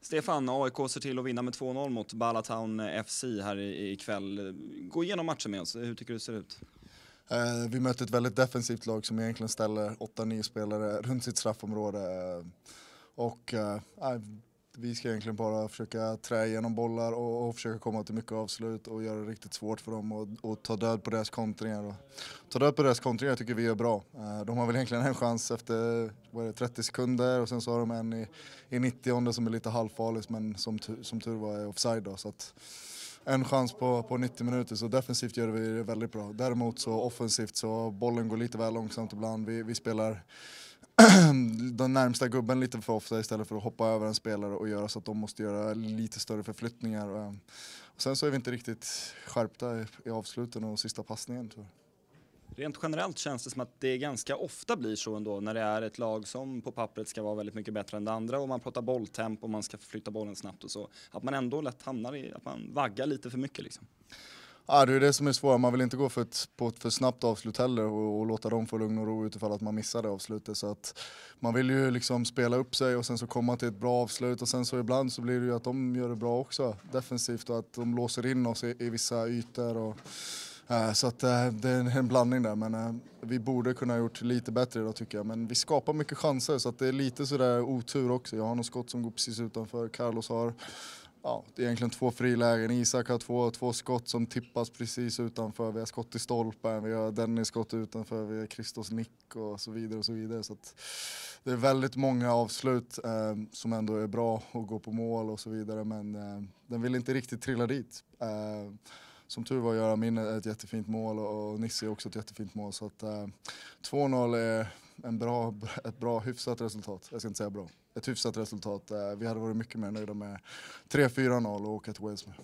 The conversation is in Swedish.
Stefan, AIK ser till att vinna med 2-0 mot Ballatown FC här ikväll. Gå igenom matchen med oss, hur tycker du det ser ut? Eh, vi möter ett väldigt defensivt lag som egentligen ställer 8-9 spelare runt sitt straffområde. Eh, och eh, vi ska egentligen bara försöka trä igenom bollar och, och, försöka komma till mycket avslut och göra det riktigt svårt för dem och, och ta död på deras kontringar. Och, ta död på deras kontringar tycker vi är bra. Eh, de har väl egentligen en chans efter vad det, 30 sekunder och sen så har de en i, i 90 som är lite halvfarlig men som, som tur var är offside då. Så att, en chans på, på 90 minuter så defensivt gör vi det väldigt bra. Däremot så offensivt så bollen går lite väl långsamt ibland. Vi, vi spelar den närmsta gubben lite för ofta istället för att hoppa över en spelare och göra så att de måste göra lite större förflyttningar. Eh. Och sen så är vi inte riktigt skärpta i, i avsluten och sista passningen. Tror jag. Rent generellt känns det som att det ganska ofta blir så ändå när det är ett lag som på pappret ska vara väldigt mycket bättre än det andra och man pratar bolltempo och man ska flytta bollen snabbt och så. Att man ändå lätt hamnar i att man vaggar lite för mycket liksom. Ja, det är det som är svårt, man vill inte gå för ett, på ett för snabbt avslut heller och, och låta dem få lugn och ro utifall att man missar det avslutet. Så att man vill ju liksom spela upp sig och sen så komma till ett bra avslut och sen så ibland så blir det ju att de gör det bra också defensivt och att de låser in oss i, i vissa ytor. Och, äh, så att äh, det är en blandning där men äh, vi borde kunna ha gjort lite bättre idag tycker jag. Men vi skapar mycket chanser så att det är lite sådär otur också. Jag har något skott som går precis utanför, Carlos har ja, det är egentligen två frilägen. Isak har två, två skott som tippas precis utanför. Vi har skott i stolpen, vi har Dennis skott utanför, vi har Christos nick och så vidare. och så vidare. Så det är väldigt många avslut eh, som ändå är bra och går på mål och så vidare men eh, den vill inte riktigt trilla dit. Eh, som tur var gör min ett jättefint mål och Nisse också ett jättefint mål så att eh, 2-0 är en bra, ett bra hyfsat resultat. Jag ska inte säga bra ett hyfsat resultat. Eh, vi hade varit mycket mer nöjda med 3-4-0 och åka till Wales med.